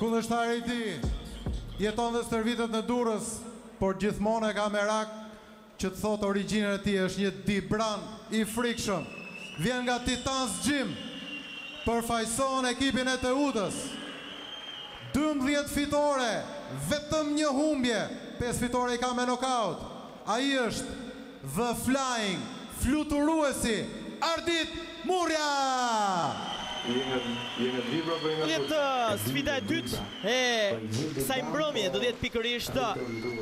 Kundërshtari i tij jeton dhe stërvitet në Durrës, por gjithmonë e ka merak që të thotë origjinën e tij, është një dibran i frikshëm. Vjen nga Titans Gym, përfaqëson ekipin e Teutës. Dymbëdhjetë fitore, vetëm një humbje, pesë fitore i ka me nokaut. Ai është The Flying, Fluturuesi, Ardit Murrja! Jetë sfida e dytë e kësaj mbrëmje do të jetë pikërisht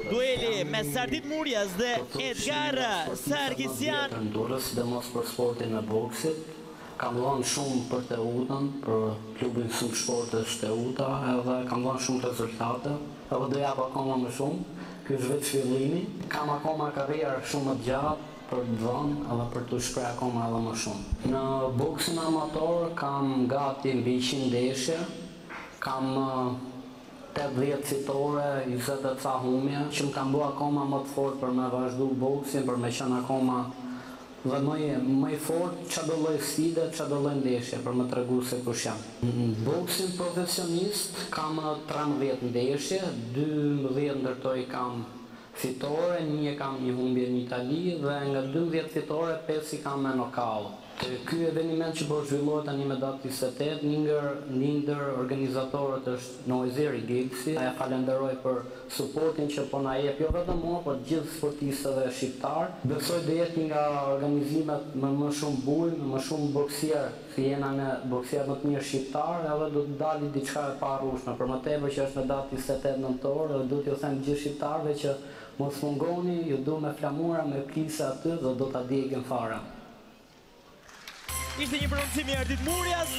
dueli mes Ardit Murrjas dhe Edgar Sargisyan. Në Durrës, sidomos për sportin e boksit, kam dhënë shumë për Teutën, për klubin shumësportësh Teuta, edhe kam dhënë shumë rezultate. Edhe do jap akoma më shumë, ky është veç fillimi, kam akoma karrierë shumë më të gjatë për të dhënë dhe edhe për t'u shpreh akoma edhe më shumë. Në boksin amator kam gati mbi qind ndeshje, kam tetëdhjetë fitore, njëzet e ca humbje, që më kanë bo akoma më të fort për me vazhdu boksin, për me qenë akoma, Edhe më i fort çado lloj sfide, çado lloj ndeshje për me tregu se kush jam. Në boksin profesionist kam trembëdhjetë ndeshje, dymbëdhjetë ndër to i kam fitore, një e kam një humbje në Itali dhe nga dymbëdhjetë fitore pesë i kam me nokaut. Te ky eveniment që po zhvillohet tani me datë njëzet e tetë, një ngër një ndër organizatorët është Noizeri Gelsi. I falenderoj për Suportin që po na jep jo vetëm mua, por gjithë sportistëve shqiptarë. Besoj do jetë një nga organizimet me më shumë bujë, me më shumë boksierë, se jena ne boksierët më të mirë shqiptarë, edhe do të dali diçka e paharrueshme, për më tepër që është me datë njëzet e tetë nëntor, edhe dua t'ju them të gjithë shqiptarëve që mos mungoni, ju du me flamura, me plisa aty dhe do ta djegim fare. Ishte një prononcim i Ardit Murjas.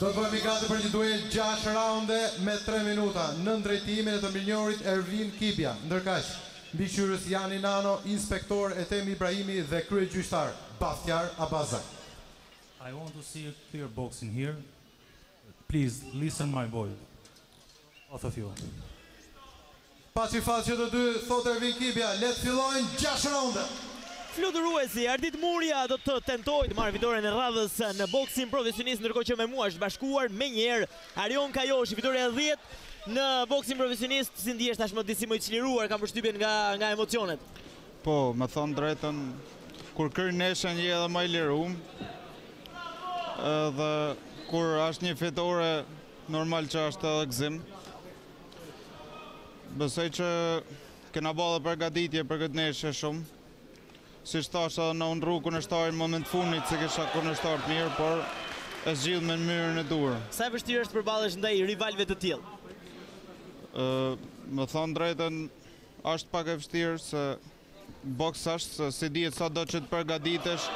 Do të bëhemi gati për një duel gjashtë raunde me tre minuta, nën drejtimin e të mirënjohurit Ervin Kibja. Ndërkaq, mbikëqyrës Jani Nano, inspektor Etem Ibrahimi dhe kryegjyqtar Baftjar Abazaj. I want to see a clear boxing here please listen my voice both of you. Paçi fat të dy, thotë Ervin Kibja, le të fillojnë gjashtë raundet. Fluturuesi Ardit Murja do të tentojë të marrë fitoren e radhës në boksin profesionist ndërkohë që me mua është bashkuar menjëherë Arion Kajoshi, fitorja e dhjetë në boksin profesionist, si ndihesh tashmë disi më i çliruar kam përshtypjen nga nga emocionet? Po, me thon drejtën, kur kryen neshën je edhe ma i lirum, edhe kur është një fitore normal që është edhe gëzim, Besoj që kena ba përgaditje për këtë neshe shumë. Siç thashë edhe m'u ndërru kundërshtari në moment të funit se kisha kundërshtar të mirë, por e zgjidha në mënyrën e duhur. Sa e vështirë është të përballesh ndaj rivalve të tillë? Me thanë të drejtën, është pak e vështirë se Boks është, s'i dihet sa do që të përgaditesh,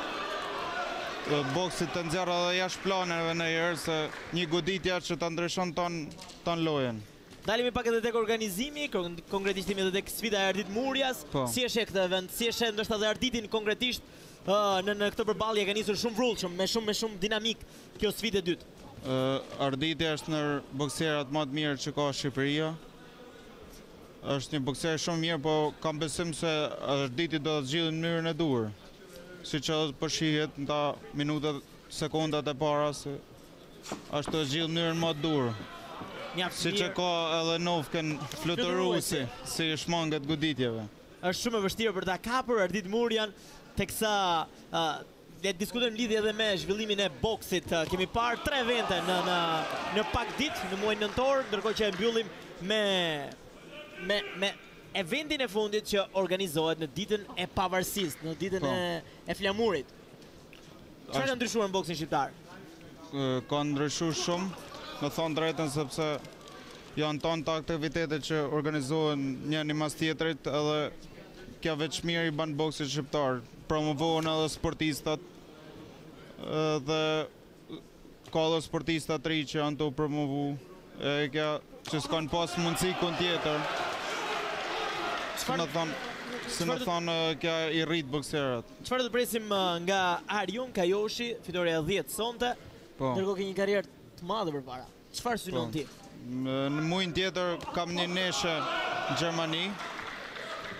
boksi të nxjerr edhe jashtë planeve nganjëherë, se një goditje është që të ndryshon tanë lojën. Dalim pak edhe tek organizimi, konkretisht jemi edhe tek sfida e Ardit Murjës, po. si e sheh këtë event, si e sheh ndoshta edhe Arditin konkretisht në këtë përballje e ka nisur shumë vrullshëm, me shumë me shumë dinamikë kjo sfidë e dytë. Arditi është ndër boksierat ma të mirë që ka Shqipëria, Është një boksier shumë mirë, po kam besim se Arditi do ta zgjidhë në mënyrën e duhur, siç po shihet në minutat, sekondat e para, se ashtu ta zgjidhë në mënyrën më të duhur, siç e ka edhe nofken fluturuesi, si i shmanget goditjeve. është shumë e vështirë për ta kapur, Ardit Murjan, teksa Le të diskutojmë në lidhje edhe me zhvillimin e boksit. Kemi parë tre evente në, në, në pak ditë, në muajin nëntor, ndërkohë që e mbyllim me, me, me eventin e fundit që organizohet në ditën e pavarësisë, në ditën po. e, e flamurit. Çfarë ka ndryshuar në boksin shqiptar? Ka ndryshu shumë, me thanë të drejtën sepse janë tanë këto aktivitete që organizohen njëni mas tjetrit edhe kjo veç mirë i ban boksit shqiptar. Promovohen edhe sportistat dhe ka edhe sportista të ri që janë tu u promovu. E kjo që s'kanë pas mundësi kun tjetër. Domethënë, domethënë kjo i rrit boksierat. Çfarë të presim uh, nga Arjon Kajoshi, fitorja e 10 sonte? Po. Ndërkohë ke një karrierë të madhe përpara. Çfarë synon ti? Në muajin tjetër kam një neshe në Gjermani.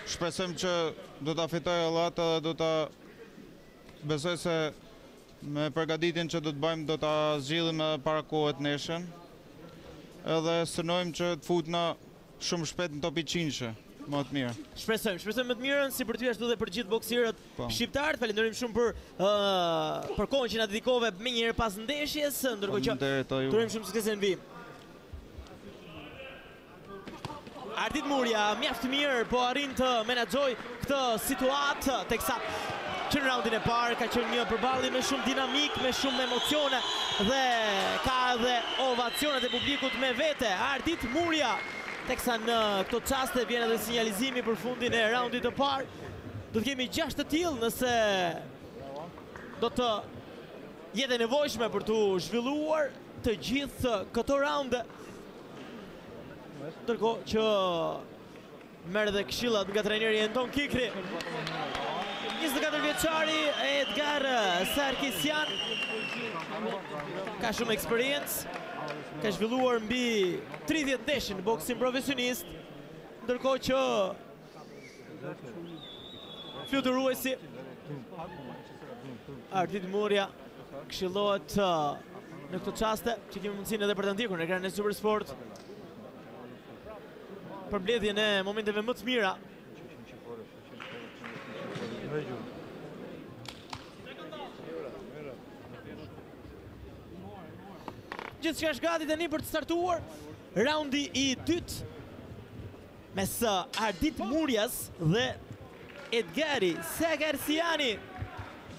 Shpresojmë që do ta fitoj edhe atë dhe do ta besoj se me përgatitjen që do të bajmë do ta zgjidhim edhe para kohe neshen. Edhe synojmë që të futna Shumë shpejt në top 100-she, më të mirë. Shpresojmë, shpresojmë më të mirën si për ty ashtu dhe për gjithë boksierët po. shqiptarë. Faleminderit shumë për uh, për kohën që na dedikove menjëherë pas ndeshjes, ndërkohë që të urojmë shumë sukses në vijim. Ardit Murja, mjaft mirë, po arrin të menaxhojë Këtë situatë, teksa që në raundin e parë ka qenë një përballje me shumë dinamikë, me shumë emocione dhe ka edhe ovacionet e publikut me vete. Ardit Murja, teksa në këto çaste vjen edhe sinjalizimi për fundin e raundit të parë. Do të kemi gjashtë të tillë nëse do të jetë e nevojshme për t'u zhvilluar të gjithë këto raunde. Ndërkohë që Merr dhe këshillat nga trajneri Enton Kikri. 24 vjeçari Edgar Sarkisian ka shumë eksperiencë. Ka zhvilluar mbi 30 ndeshje në boksin profesionist, ndërkohë që fluturuesi Ardit Murja këshillohet uh, në këto çaste që kemi mundësinë edhe për ta ndjekur në ekranin e Supersport. përmbledhjen e momenteve më të mira. Gjithçka është gati tani për të startuar, raundi i dytë, mes Ardit Murjas dhe Edgari Segarsiani,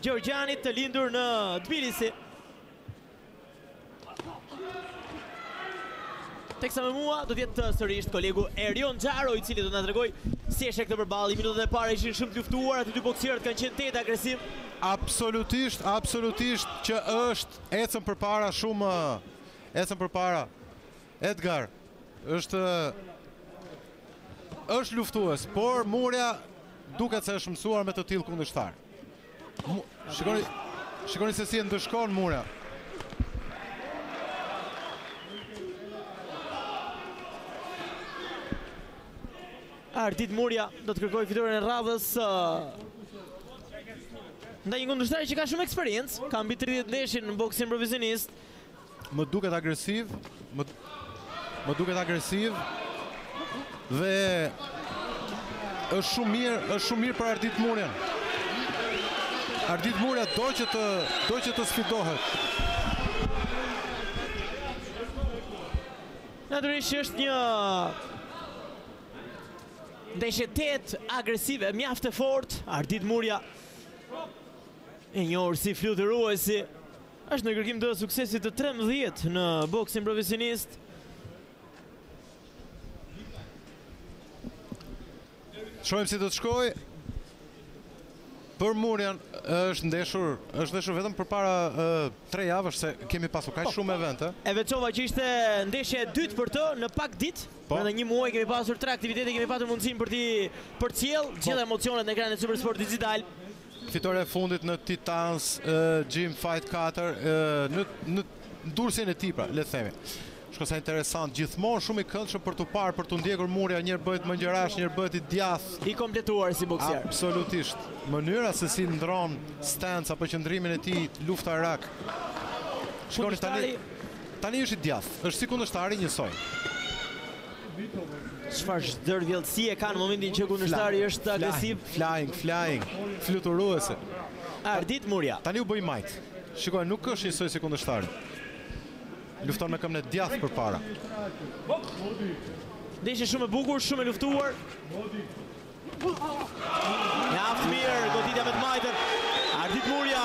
gjeorgjani të lindur në Tbilisi. Teksa me mua do të jetë uh, sërisht kolegu Erion Xharo i cili do të na tregojë si e sheh këtë përballje. Minutat e para ishin shumë të luftuara, të dy boksierët kanë qenë tejet agresivë. Absolutisht, absolutisht që është ecën përpara shumë uh, ecën përpara. Edgar është uh, është luftues, por Murja duket se është mësuar me të tillë kundërshtar. Shikoni, shikoni se si e ndëshkon Murja. Ardit Murja do të kërkojë fitoren e radhës ndaj një kundërshtari që ka shumë eksperiencë Ka mbi 30 ndeshje në boksin profesionist Më duket agresiv, më, më duket agresiv dhe është shumë mirë, është shumë mirë për Ardit Murjan. Ardit Murja do që të do që të sfidohet. Natyrisht është një ndeshje tejet agresive, mjaft e fortë, Ardit Murja i njohur si fluturuesi. Është në kërkim të suksesit të trembëdhjetë në boksin profesionist. Shohim si do të shkojë. Për Murjan është ndeshur, është ndeshur vetëm përpara tre javësh se kemi pasur kaq po, shumë po. evente. E veçova që ishte ndeshja e dytë për të në pak ditë, po. në një muaj kemi pasur tre aktivitete, kemi pasur mundësin për t'i përcjellë gjitha emocionet në ekranin e Supersport Digital. Fitorja e fundit në Titans, Gym Fight 4, në, në Durrësin e tij pra, le të themi. Shko sa interesant, gjithmonë shumë i këndshëm për t'u parë, për t'u ndjekur Murja, njëherë bëhet mëngjarash, njëherë bëhet i djathtë. I kompletuar si boksier. Absolutisht. Mënyra se si ndërron stance apo qëndrimin e tij luftarak. Shikoni tani, tani është i djathtë, është si kundërshtari njësoj. Çfarë zhdërvjellësi e ka në momentin që kundërshtari është agresiv. Flying, flying, fluturuese. Ardit Murja. Tani u bë i majtë. Shiko, nuk është njësoj si kundërshtari. Lufton me këmbën e djathtë përpara. Ndeshje shumë e bukur, shumë e luftuar. Mjaft mirë, goditja me të majtën. Ardit Murja.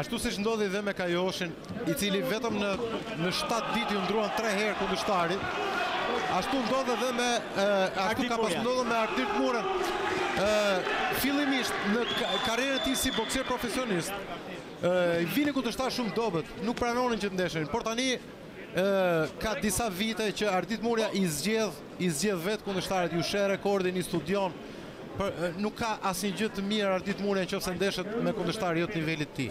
Ashtu siç ndodhi dhe me Kajoshin, i cili vetëm në Në shtatë ditë iu ndërruan tre herë kundërshtarët. Ashtu ndodhi dhe me, ashtu ka pas ndodhur me Ardit Murjen. Fillimisht në karrierën e tij si boksier profesionist, i vinin kundërshtarë shumë të dobët, nuk pranonin që të ndesheshin, por tani ka disa vite që Ardit Murja i zgjedh, i zgjedh vetë kundërshtarët, ua sheh rekordin, i studion, nuk ka asnjë gjë të mirë Ardit Murja nëse ndeshet me kundërshtarë jo të nivelit të tij.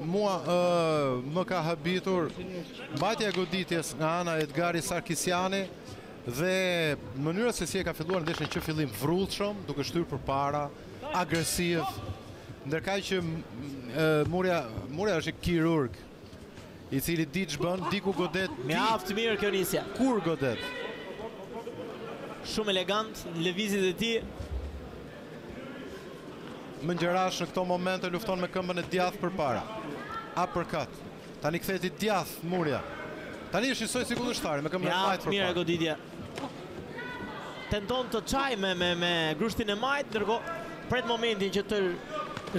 Mua më ka habitur mbajtja e goditjes nga ana Edgari Sarkisiani dhe mënyra se si e ka filluar ndeshjen që fillim vrullshëm, duke shtyrë përpara, agresiv. Ndërkaq që Murja, Murja është një kirurg i cili di ç'bën, di ku godet. Mjaft mirë kjo nisja. Kur godet? Shumë elegante lëvizjet e tij. Mëngjarash në këto momente lufton me këmbën e djathtë përpara. Uppercut. Tani kthehet i djathtë Murja. Tani është njësoj si kundërshtari me këmbën e majtë përpara. Ja, mirë goditja. Tenton të çajë me, me, me grushtin e majtë, ndërkohë pret momentin që të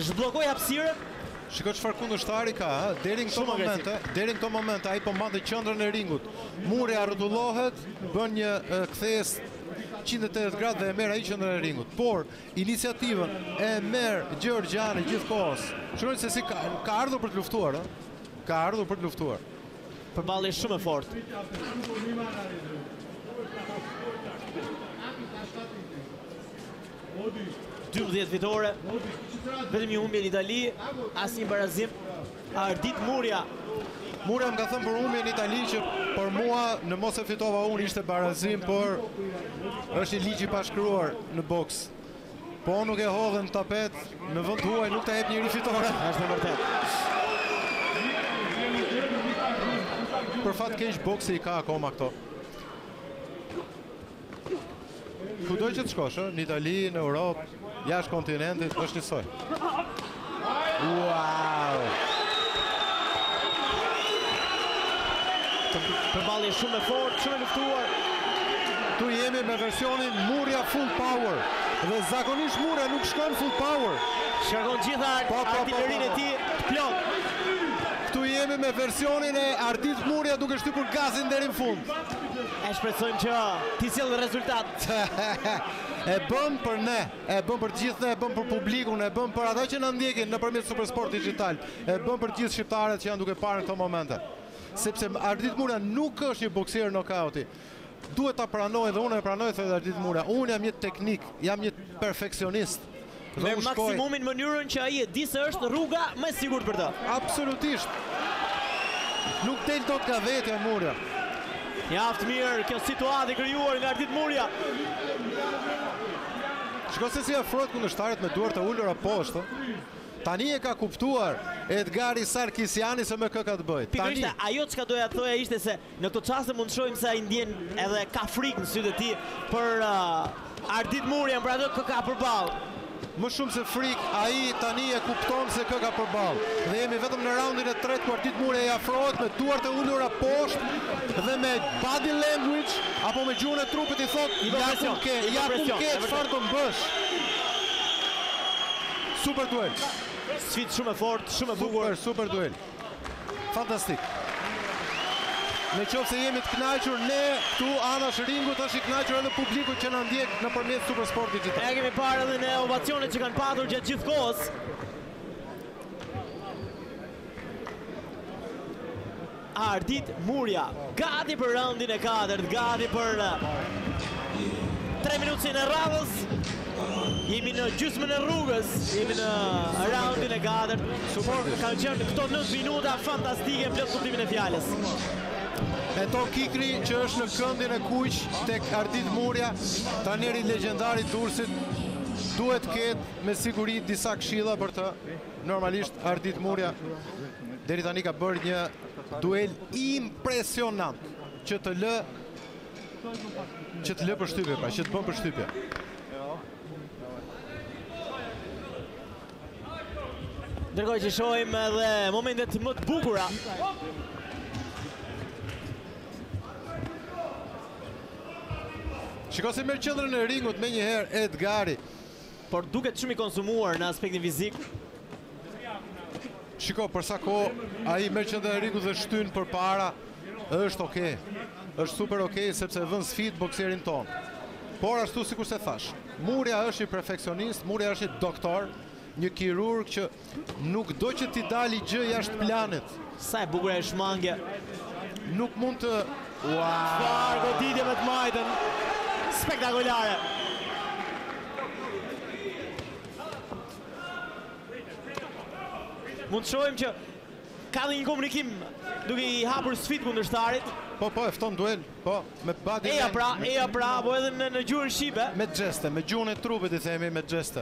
zhbllokojë hapësirën. Shiko çfarë kundërshtari ka, ha? Deri në këto momente, deri në këto momente ai po mbante qendrën e ringut. Murja rrotullohet, bën një kthesë 180 gradë dhe e merr ai qendrën e ringut. Por iniciativën e merr gjeorgjiani gjithë kohës. Shikoni se si ka, ka ardhur për të luftuar, ë. Ka ardhur për të luftuar. Përballje shumë e fortë. Dymbëdhjetë fitore, vetëm një humbje në Itali, asnjë barazim. Ardit Murja. Murja më ka thënë për humbjen në Itali që për mua në mos e fitova unë ishte barazim, por është një ligj i pashkruar në boks. Po nuk e hodhe në tapet, në vend të huaj nuk ta jep njeri fitore. Është e vërtetë. Për fat të keq boksi i ka akoma këto. Kudo që të shkosh, ë, në Itali, në Europë, jashtë kontinentit, është njësoj. Wow! Përballje shumë e fortë, shumë e luftuar. Tu jemi me versionin Murja Full Power. Dhe zakonisht Murja nuk shkon Full Power. Shkon gjithë, po, po, po, artilerinë e tij të plot. Këtu jemi me versionin e Ardit Murjas duke shtypur gazin deri në fund. E shpresojmë që t'i sjellë rezultat. e bën për ne, e bën për të gjithë ne, e bën për publikun, e bën për ata që na ndjekin nëpërmjet Supersport Digital, e bën për të gjithë shqiptarët që janë duke parë në këto momente. Sepse Ardit Murja nuk është një boksier nokauti. Duhet ta pranojmë dhe unë e pranoj thotë Ardit Murja. Unë jam një teknik, jam një perfeksionist. Me maksimumin mënyrën që ai e di se është rruga më e sigurt për të. Absolutisht. Nuk del dot nga vetja Murja. Mjaft mirë kjo situatë e krijuar nga Ardit Murja. Shiko se si i afrohet kundërshtarit me duart e ulura poshtë. Tani e ka kuptuar Edgari Sarkisiani se me kë ka të bëjë. Tani. Pikërisht ajo çka doja të thoja ishte se Në këto çaste mund të shohim se ai ndjen edhe ka frikë në sytë e tij për Ardit Murjan, për atë kë ka përballë. Më shumë se frikë, ai tani e kupton se kë ka përballë. Dhe jemi vetëm në raundin e tretë ku Ardit Murja i afrohet me duart e ulura poshtë dhe me body language apo me gjuhën e trupit i thotë ja ku më ke, ja ku më ke, çfarë do më bësh. Super duel. Sfidë shumë e fortë, shumë e bukur. Super, super duel. Fantastik. Në qoftë se jemi të kënaqur, ne këtu anash ringut është i kënaqur edhe publiku që na ndjek nëpërmjet Super Sport Digital. E kemi parë edhe në ovacionet që kanë patur gjatë gjithë kohës. Ardit Murja. Gati për raundin e katërt, gati për tre minutëshin e radhës. Jemi në gjysmën e rrugës, jemi në raundin e katërt, por kanë qenë këto 9 minuta fantastike në plot kuptimin e fjalës. Enton Kikri që është në këndin e kuq tek Ardit Murja, trajneri legjendar i Durrësit, duhet të ketë me siguri disa këshilla për të. Normalisht Ardit Murja deri tani ka bërë një duel impresionant që të lë që të lë përshtypje, pra që të bën përshtypje. Ndërkohë që shohim edhe momentet më të bukura. Shiko si merr qendrën e ringut menjëherë Edgari. Por duket shumë i konsumuar në aspektin fizik. Shiko, për sa kohë ai merr qendrën e ringut dhe shtyn përpara, është oke, është super okej, sepse vë në sfidë boksierin tonë. Por ashtu sikurse thashë, Murja është një perfeksionist, Murja është një doktor, një kirurg që Nuk do që t'i dali gjë jashtë planit. Sa e bukur eshmangia. Nuk mund të Ua! Çfarë goditje me të majtën. Spektakolare. Mund të shohim që ka dhe një komunikim duke i hapur sfidë kundërshtarit. Po, po, e fton në duel, po, me body Eja pra, eja pra, po edhe në, në gjuhën shqipe. Me gjeste, me gjuhën e trupit i themi, me gjeste.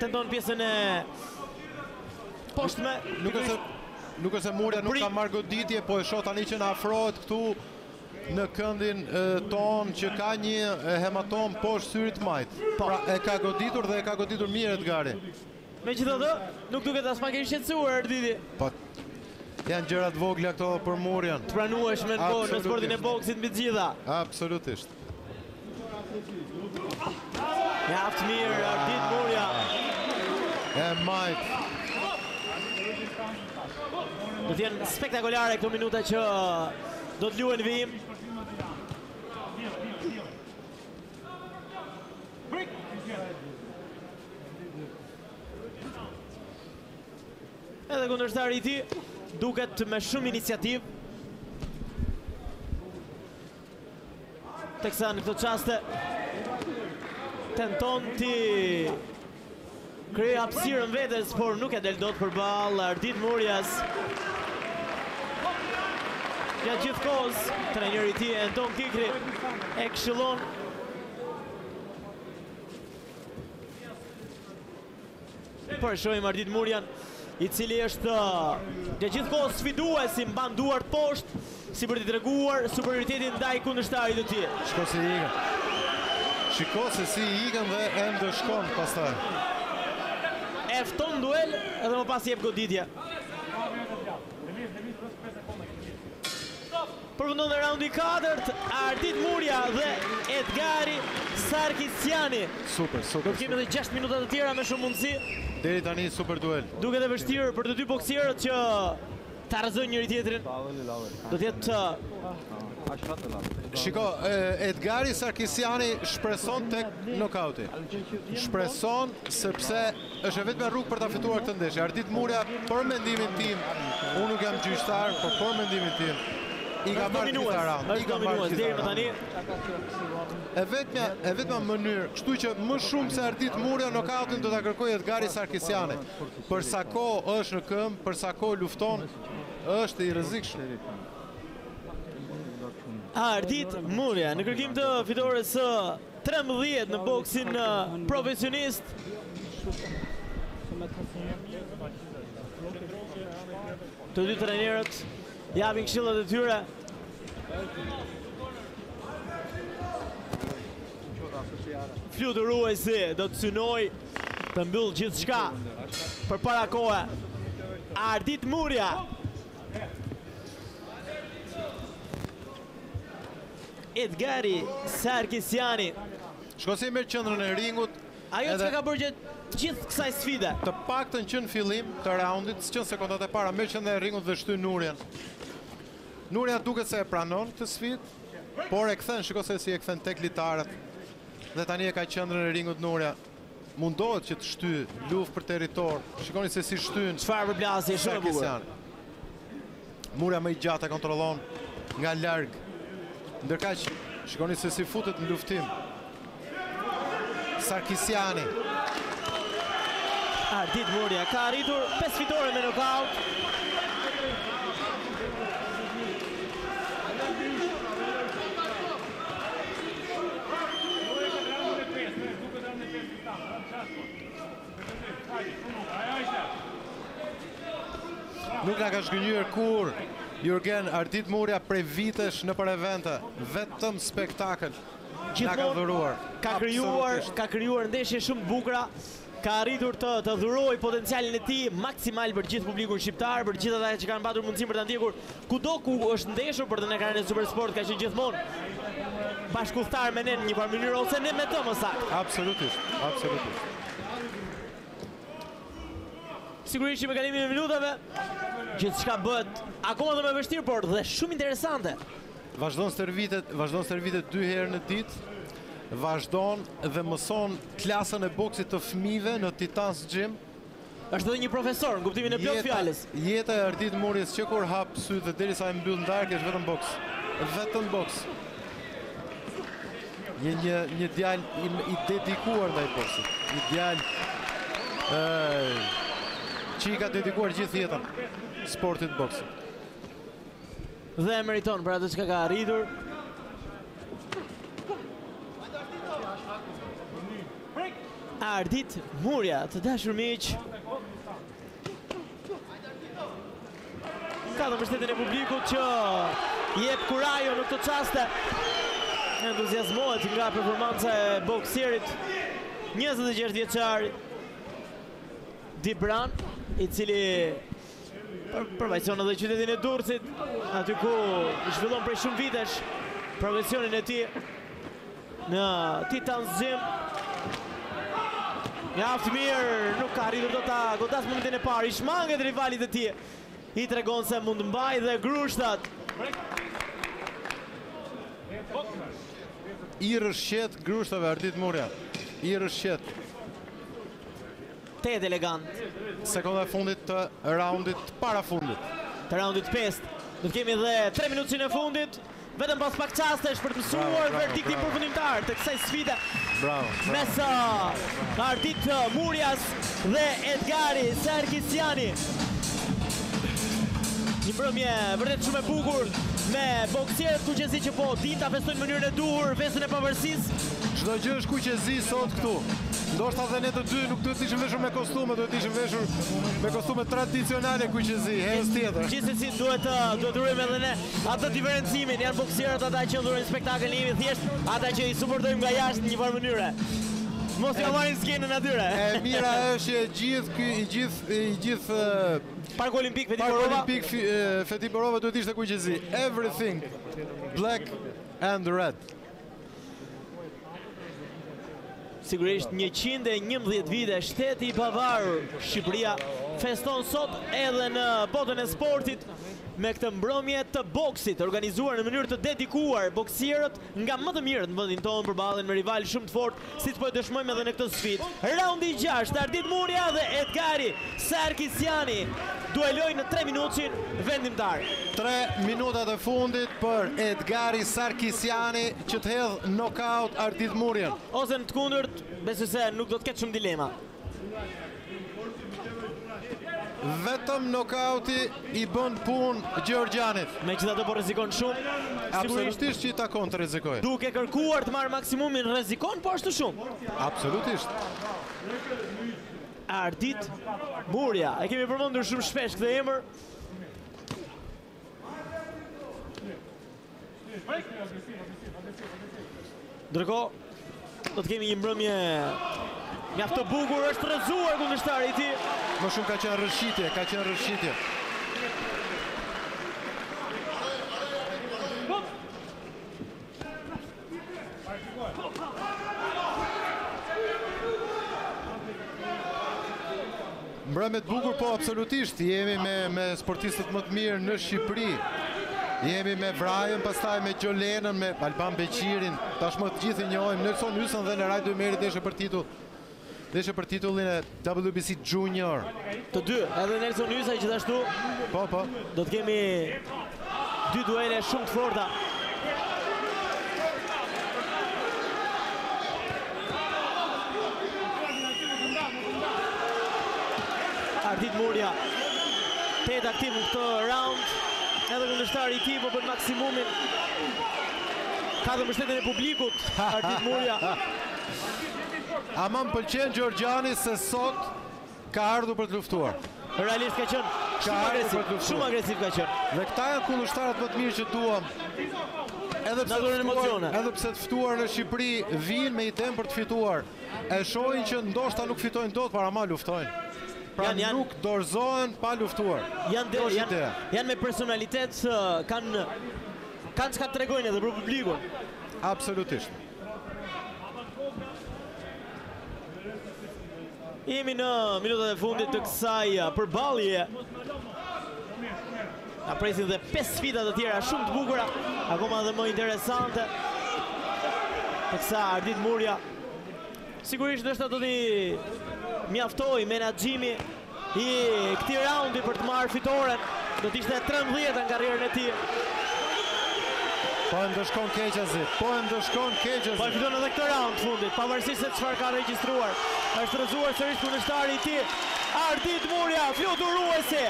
Tenton pjesën e poshtme, nuk është se Murja nuk ka marrë goditje, po e shoh tani që na afrohet këtu në këndin tonë që ka një hematomë poshtë syrit të majtë. Po. Pra e ka goditur dhe e ka goditur mirë Edgari. Megjithatë, nuk duket aspak e shqetësuar Arditi. Po. Janë gjëra të vogla këto për Murjan. Të pranueshme në kohë në sportin e boksit mbi të gjitha. Absolutisht. Mjaft mirë, Ardit Murja. E majtë. Do t'jenë spektakolare këto minuta që do t'luhen në vijim. Edhe kundërshtari i tij duket me shumë iniciativë. Teksa në këto çaste tenton t'i krijojë hapësirën vetes, por nuk ia del dot përballë Ardit Murjës. Gjatë gjithë kohës, trajneri i tij Enton Kikri e këshillon Po e shohim Ardit Murjan, i cili është gjithë kohës sfidues si mban duart poshtë, si për të treguar superioritetin ndaj kundërshtarit të tij. Shiko si i ikën. Shiko se si i ikën dhe e ndëshkon pastaj. E fton në duel dhe më pas jep goditje. Përfundon dhe raundi i katërt, Ardit Murja dhe Edgari Sarkisiani. Super, super. Do të kemi edhe gjashtë minuta të tjera me shumë mundësi. Deri tani super duel. Duket e vështirë për të dy boksierët që ta rrëzojnë njëri-tjetrin. Do të jetë Shiko, Edgari Sarkisiani shpreson te nokauti. Shpreson sepse Është e vetmja rrugë për ta fituar këtë ndeshje. Ardit Murja, për mendimin tim, unë nuk jam gjyqtar, por për mendimin tim, i ka marrë këta raunde. Është dominues, deri më tani. E vetmja, e vetmja mënyrë, kështu që më shumë se Ardit Murja nokautin do ta kërkojë Edgari Sarkisiani. Për sa kohë është në këmbë, për sa kohë lufton, është i rrezikshëm. Ardit Murja, në kërkim të fitores së Trembëdhjetë në boksin profesionist. Të dy trenerët japin këshillat e tyre. Fluturuesi do të synojë të mbyllë gjithçka përpara kohe. Ardit Murja. Edgari Sarkisiani. Shiko si merr qendrën e ringut. Ajo që ka bërë gjatë gjithë kësaj sfide. Të paktën që në fillim të raundit, që në sekondat e para, merr qendrën e ringut dhe shtyn Murjen. Murja duket se e pranon këtë sfidë, por e kthen, shiko se si e kthen tek litarët. Dhe tani e ka qendrën e ringut Murja. Mundohet që të shtyjë luftë për territor. Shikoni se si shtyn. Çfarë përplasje, shumë e bukur. Murja më i gjatë e kontrollon nga larg. Ndërkaq, shikoni se si futet në luftim. Sarkisiani. Ardit Murja ka arritur 5 fitore me nokaut. Nuk na ka zhgënjyer kurrë Jurgen Ardit Murja prej vitesh nëpër evente Vetëm spektakël Gjithmonë ka krijuar Ka krijuar ndeshje shumë të bukura ka arritur të dhurojë potencialin e tij maksimal për gjithë publikun shqiptar, për gjithë ata që kanë patur mundësinë për ta ndjekur kudo ku është ndeshur për të në ekranet e Super Sport ka qenë gjithmonë bashkëudhëtar me ne në një farë mënyrë ose ne me të më saktë. Absolutisht, absolutisht. Sigurisht që me kalimin e minutave gjithçka bëhet akoma dhe më e vështirë, por dhe shumë interesante. Vazhdon stërvitet, vazhdon stërvitet dy herë në ditë, vazhdon dhe mëson klasën e boksit të fëmijëve në Titans Gym. Është edhe një profesor, në kuptimin e plotë të fjalës. Jeta e Ardit Murjas që kur hap sytë dhe derisa i mbyll në darkë, është vetëm boks. Vetëm boks. Një një një djalë i, i dedikuar ndaj boksit. Një djalë që i ka dedikuar gjithë jetën sportit të boksit. Dhe e meriton për atë çka ka arritur. Ardit Murja, të dashur miq. Ka dhe mbështetjen e publikut që i jep kurajo në këto çaste. Entuziasmohet nga performanca e boksierit 26-vjeçar dibran, i cili Përfaqëson edhe qytetin e Durrësit, aty ku zhvillon prej shumë vitesh profesionin e tij në Titans Gym. Mjaft mirë, nuk ka arritur dot ta godasë momentin e parë, i shmanget rivalit të tij, i tregon se mund t'i mbajë dhe grushtat. I rrëshqet grushtave, Ardit Murja, i rrëshqet. Tejet elegant. Sekondat e fundit të raundit të parafundit. Të raundit të pestë. Do të kemi dhe treminutëshin e fundit. Vetëm pas pak çastesh për të mësuar verdiktin përfundimtar të kësaj sfide. Bravo. Mes Ardit Murjas dhe Edgari Sarkisiani. Një mbrëmje vërtet shumë e bukur me boksierët kuqezi që po din të festojnë në mënyrën e duhur, festën e pavarësisë. Çdo gjë është kuq e zi sot këtu. Ndoshta dhe ne të dy nuk duhet të ishim veshur me kostume, duhet të ishim veshur me kostume tradicionale kuq e zi, herës tjetër. Gjithsesi duhet ta dhurojmë edhe ne atë diferencimin, janë boksierët ata që dhurojnë spektakël, ne jemi thjesht ata që i suportojmë nga jashtë në një farë mënyre. Mos ia marrim skenën atyre. E mira është që gjithë ky i gjithë i gjithë Parku Olimpik Feti Borova. Parku Olimpik Feti Borova duhet të ishte kuq e zi. Everything black and red. Sigurisht 111 vite shtet i pavarur Shqipëria feston sot edhe në botën e sportit me këtë mbrëmje të boksit organizuar në mënyrë të dedikuar boksierët nga më të mirët në vendin tonë përballen me rivalë shumë të fortë siç po e dëshmojmë edhe në këtë sfidë raundi i gjashtë Ardit Murja dhe Edgari Sarkisiani dueli në treminutëshin vendimtar. Tre minutat e fundit për Edgari Sarkisiani që të hedhë nokaut Ardit Murjen. Ose në të kundërt, besoj se nuk do të ketë shumë dilema. Vetëm nokauti i bën punë gjeorgjanit. Megjithatë po rrezikon shumë. Absolutisht që i takon të rrezikojë. Duke kërkuar të marrë maksimumin rrezikon po ashtu shumë. Absolutisht. Ardit Murja, e kemi përmendur shumë shpesh këtë emër. Ndërkohë, do të kemi një mbrëmje nga këto të bukur, është rrëzuar kundërshtari i tij. Më shumë ka qenë rrëshqitje, ka qenë rrëshqitje. Mbrëmje të bukur, po absolutisht, jemi me, me sportistët më të mirë në Shqipëri. Jemi me Brajën, pastaj me Gjolenën, me Alban Beqirin, tashmë të gjithë i njohim, Nelson Hysën dhe në Radu Ymerin ndeshje për titull. Ndeshja për titullin e WBC Junior. Të dy, edhe Nelson Hysa gjithashtu. Po, po. Do të kemi dy duele shumë të forta. Ardit Murja, tejet aktiv në këtë raund, edhe kundërshtari i tij po jep maksimumin, ka dhe mbështetjen e publikut, Ardit Murja, Ama më pëlqen gjeorgjani se sot ka ardhur për të luftuar. Realisht ka qenë shumë agresiv, shumë agresiv ka qenë. Dhe këta janë kundërshtarët më të mirë që duam. Edhe pse të ftuar, edhe pse të ftuar në Shqipëri vijnë me idenë për të fituar. E shohin që ndoshta nuk fitojnë dot, por ama luftojnë. Pra nuk dorëzohen pa luftuar. Kjo është ideja. Janë me personalitet, kanë kanë çka të tregojnë edhe për publikun. Absolutisht. Jemi në minutat e fundit të kësaj uh, përballje. Na presin dhe 5 sfida të tjera shumë të bukura, akoma dhe më interesante. Teksa Ardit Murja, sigurisht ndoshta do t'i mjaftojë menaxhimi i këtij raundi për të marrë fitoren. Do të ishte e 13-ta në karrierën e tij. Po e ndëshkon keqazi, po e ndëshkon keqazi. Po e fiton edhe këtë raund fundit, pavarësisht se çfarë ka regjistruar. Është rrëzuar sërish kundërshtari i tij. Ardit Murja, fluturuesi.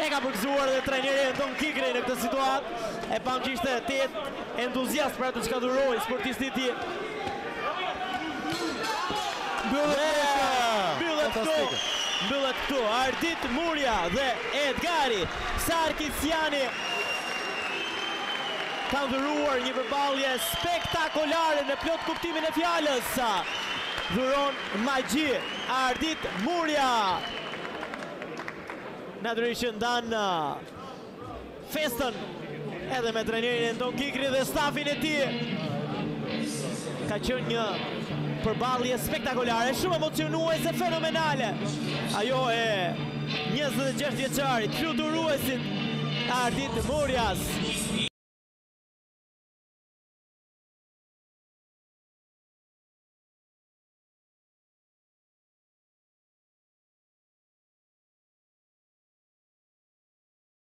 E ka përgëzuar dhe trajneri Enton Kikri në këtë situatë. E pam që ishte tejet entuziast për atë çka dhuroi sportisti i tij. Mbyllet këtu, mbyllet këtu, Ardit Murja dhe Edgari Sarkisiani kanë dhuruar një përballje spektakolare në plot kuptimin e fjalës. Dhuron magji Ardit Murja. Natyrisht ndan Festën edhe me trajnerin Enton Kikri dhe stafin e tij. Ka qenë një përballje spektakolare, shumë emocionuese, fenomenale. Ajo e 26 vjeçarit, fluturuesit Ardit Murjas.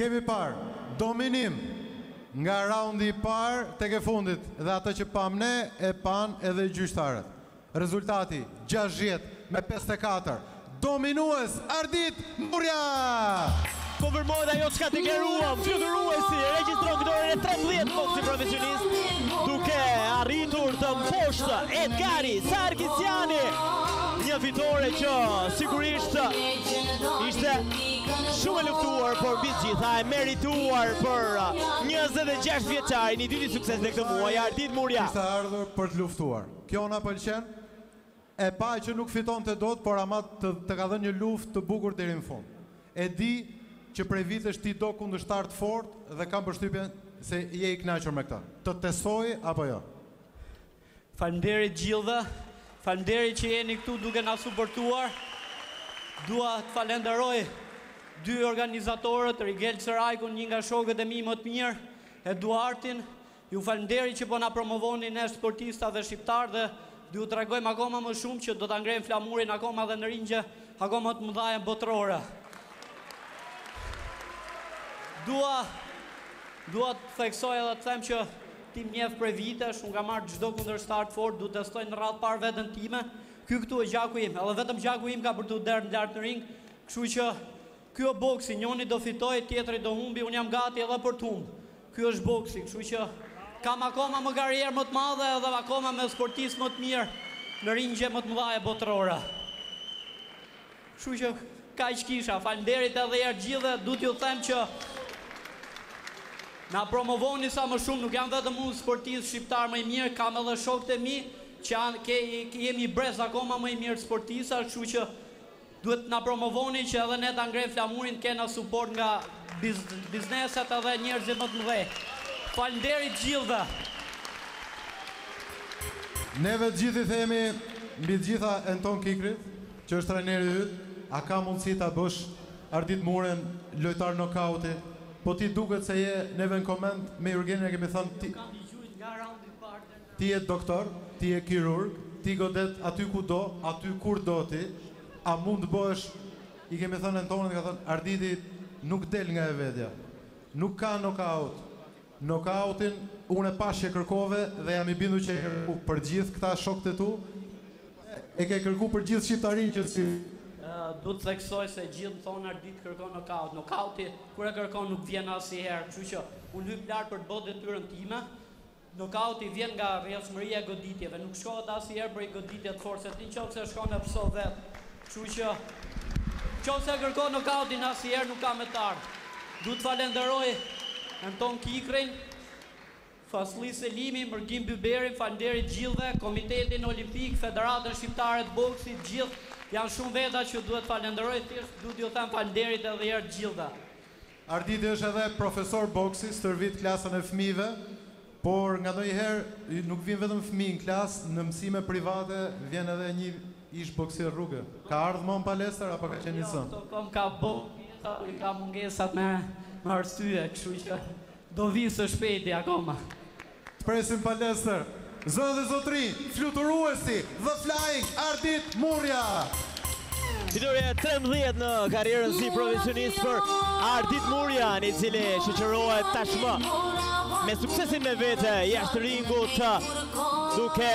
Kemi parë dominim nga raundi i parë tek e fundit dhe atë që pamë ne e panë edhe gjyqtarët. Rezultati gjashtëdhjetë me pesëdhjetë e katër. Dominues Ardit Murja! Konfirmohet ajo çka deklaruam, fluturuesi regjistron fitoren e trembëdhjetë në boksin profesionist, duke arritur të mposhtë Edgari Sarkisiani, një fitore që sigurisht Ishte shumë e luftuar, por mbi gjitha e merituar për 26 uh, vjeçarin i dyti sukses në këtë muaj, Ardit Murja. Ishte ardhur për të luftuar. Kjo na pëlqen. E pa që nuk fitonte dot, por ama të, të ka dhënë një luftë të bukur deri në fund. E di që prej vitesh ti do kundërshtar të fortë dhe kam përshtypjen se je i kënaqur me këtë. Të tesoj apo jo? Faleminderit gjithëve, faleminderit që jeni këtu duke na suportuar. Dua të falenderoj dy organizatorët, Rigel Cerajkun, një nga shokët e mi më të mirë, Eduartin. Ju faleminderit që po na promovoni ne sportistave shqiptarë dhe do ju tregojmë akoma më shumë që do ta ngrejmë flamurin akoma dhe në ringje akoma të mëdhaja botërore. Dua dua të theksoj edhe të them që Ti m'njef prej vitesh, unë kam marrë çdo kundërshtar të fortë, du testoj në rradhë parë veten time. Ky këtu ë gjaku im, edhe vetëm gjaku im ka për t'u derdh lart në ring, kështu që ky ë boksi, njoni do fitojë, tjetri do humbi, unë jam gati edhe për të humb. Ky është boksi, kështu që kam akoma me karrierë më të madhe edhe akoma me sportistë më të mirë në ringje më të mëdhaja botërore. Kështu që kaq kisha, faleminderit edhe një herë të gjithëve, du t'ju them që na promovoni sa më shumë, nuk jam vetëm unë sportist shqiptar më i mirë, kam edhe shokët e mi që janë ke jemi i brez akoma më i mirë sportistash, kështu që duhet të na promovoni që edhe ne ta ngremë flamurin të kena suport nga bizneset edhe njerëzit më të mëdhenj. Faleminderit të gjithëve. Neve të gjithë i themi mbi të gjitha Enton Kikrit. Që është trajneri yt, a ka mundësi ta bësh Ardit Muren lojtar nokauti? Po ti duket se je neve në koment, me Jurgenin e kemi thonë ti ti je doktor, ti je kirurg, ti godet aty ku do, aty kur do ti, a mund të bëhesh i kemi thënë Entonit, e ka thonë Arditi nuk del nga e vetja. Nuk ka nokaut. Nokautin unë e pashë që kërkove dhe jam i bindur që e ke kërku për gjithë këta shokët e tu e ke kërku për gjithë shqiptarinë që si. Du të theksoj se gjithë më thonë Ardit, kërko nokaut. Nokauti kur e kërkon nuk vjen asnjëherë, kështu që unë hyp lart për të bo detyrën time. Nokauti vjen nga rrjedhshmëria e goditjeve, nuk shkohet asnjëherë për i goditje të fortë, se inqofse shkon e pëson vetë. Kështu që, qofse e kërkon nokautin asnjëherë nuk ka me të ardh. Dua të falenderoj Enton Kikrin, Faslli Selimin, Mërgim Biberin, faleminderit të gjithëve, Komitetin Olimpik, Federatën Shqiptare të Boksit, të gjithë, janë shumë veta që dua të falenderoj, thjesht dua t'ju them faleminderit edhe një herë të gjithëve. Arditi është edhe profesor boksi, stërvit klasën e fëmijëve, por nganjëherë nuk vijnë vetëm fëmijë në klasë, në mësime private vjen edhe një ish boksier rruge. Ka ardh më në palestër apo ka qenë i zënë? Jo, këto kohë ka boll pjesa dhe ka mungesat me arsye, kështu që do vijë së shpejti akoma. Të presim palestër. Zonja dhe zotërinj, fluturuesi, The Flying Ardit Murja! Fitoreja e trembëdhjetë në karrierën si profesionist për Ardit Murjën, i cili shoqërohet tashmë me suksesin me vete jashtë ringut, duke